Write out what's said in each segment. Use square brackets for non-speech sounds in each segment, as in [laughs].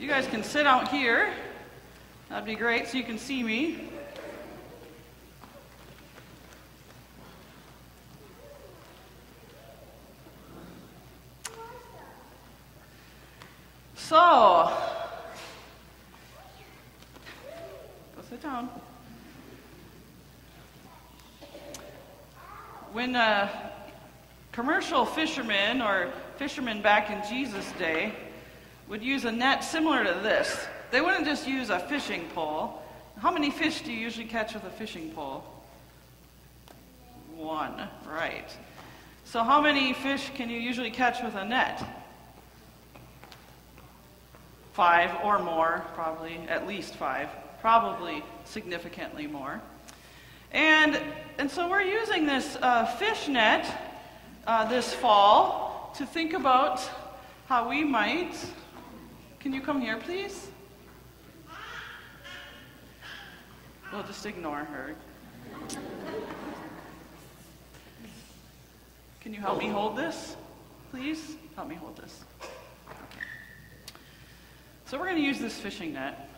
You guys can sit out here. That'd be great so you can see me. So, go sit down. When uh, commercial fishermen or fishermen back in Jesus' day would use a net similar to this, they wouldn't just use a fishing pole. How many fish do you usually catch with a fishing pole? One, right. So, how many fish can you usually catch with a net? Five or more, probably, at least five, probably significantly more. And, and so we're using this uh, fish net uh, this fall to think about how we might. Can you come here, please? We'll just ignore her. Can you help me hold this, please? Help me hold this. So we're going to use this fishing net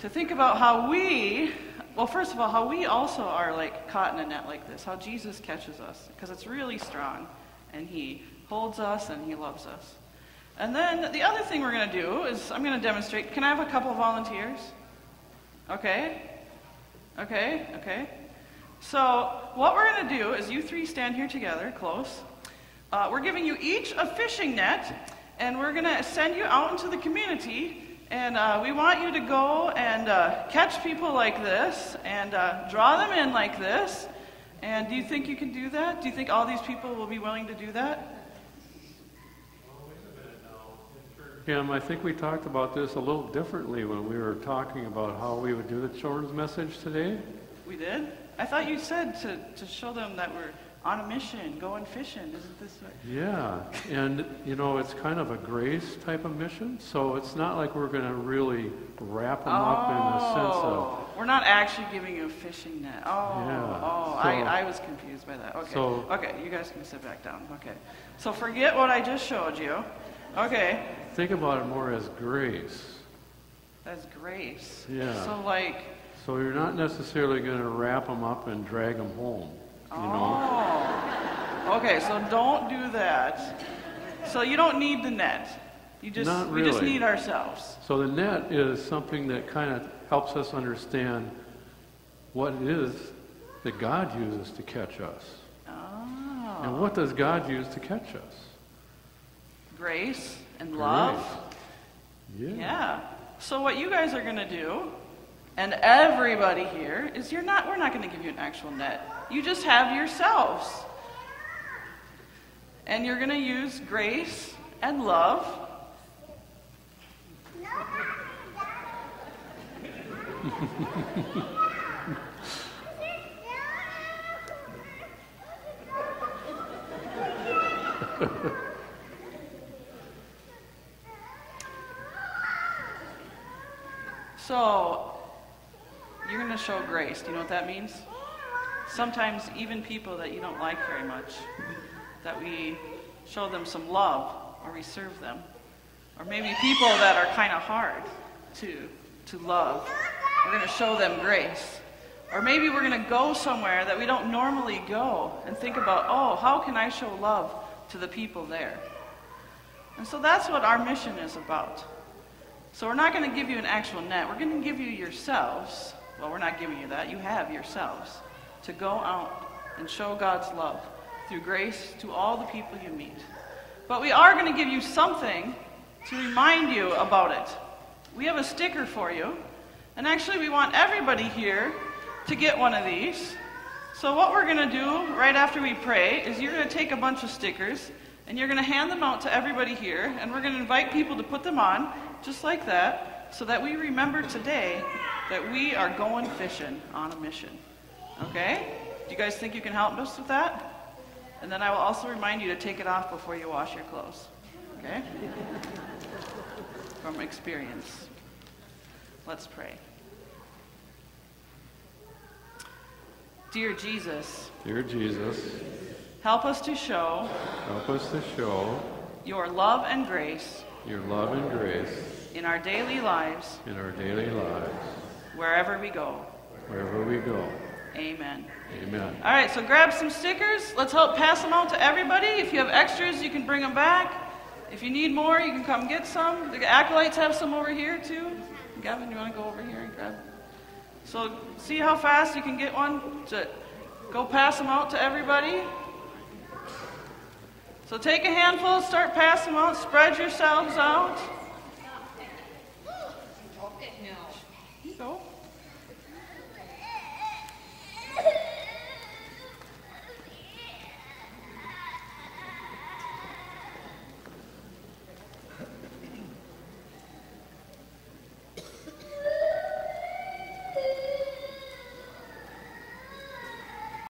to think about how we, well, first of all, how we also are like caught in a net like this, how Jesus catches us, because it's really strong, and He holds us and He loves us. And then the other thing we're going to do is I'm going to demonstrate. Can I have a couple of volunteers? Okay? Okay? Okay? So, what we're going to do is you three stand here together, close. Uh, we're giving you each a fishing net and we're going to send you out into the community. And uh, we want you to go and uh, catch people like this and uh, draw them in like this. And do you think you can do that? Do you think all these people will be willing to do that? Kim, I think we talked about this a little differently when we were talking about how we would do the children's message today. We did? I thought you said to, to show them that we're on a mission, going fishing. Isn't this what? Yeah, and you know, it's kind of a grace type of mission, so it's not like we're going to really wrap them oh, up in the sense of. Oh, we're not actually giving you a fishing net. Oh, Yeah, oh, so- I, I was confused by that. Okay, So- okay, you guys can sit back down. Okay, so forget what I just showed you. Okay, Think about it more as grace. As grace. Yeah. So like, So you're not necessarily going to wrap them up and drag them home. You know? oh, okay, so don't do that. So you don't need the net. You just Not we just need ourselves. So the net is something that kind of helps us understand what it is that God uses to catch us. Oh, And what does God use to catch us? Grace and love. Yeah. Yeah. So what you guys are going to do, and everybody here, is you're not. We're not going to give you an actual net. You just have yourselves, and you're going to use grace and love. [laughs] So you're going to show grace. Do you know what that means? Sometimes even people that you don't like very much, that we show them some love or we serve them. Or maybe people that are kind of hard to, to love. We're going to show them grace. Or maybe we're going to go somewhere that we don't normally go and think about, oh, how can I show love to the people there? And so that's what our mission is about. So we're not going to give you an actual net. We're going to give you yourselves. Well, we're not giving you that. You have yourselves to go out and show God's love through grace to all the people you meet. But we are going to give you something to remind you about it. We have a sticker for you. And actually, we want everybody here to get one of these. So, what we're going to do right after we pray is you're going to take a bunch of stickers and you're going to hand them out to everybody here. And we're going to invite people to put them on, just like that, so that we remember today that we are going fishing on a mission. Okay? Do you guys think you can help us with that? And then I will also remind you to take it off before you wash your clothes. Okay? From experience. Let's pray. Dear Jesus, Dear Jesus, help us to show help us to show your love and grace your love and grace in our daily lives, in our daily lives, wherever we go. wherever we go. Amen. Amen. All right, so grab some stickers. Let's help pass them out to everybody. If you have extras, you can bring them back. If you need more, you can come get some. The acolytes have some over here too. Gavin, you want to go over here and grab? So see how fast you can get one to go pass them out to everybody. So take a handful, start passing them out, spread yourselves out.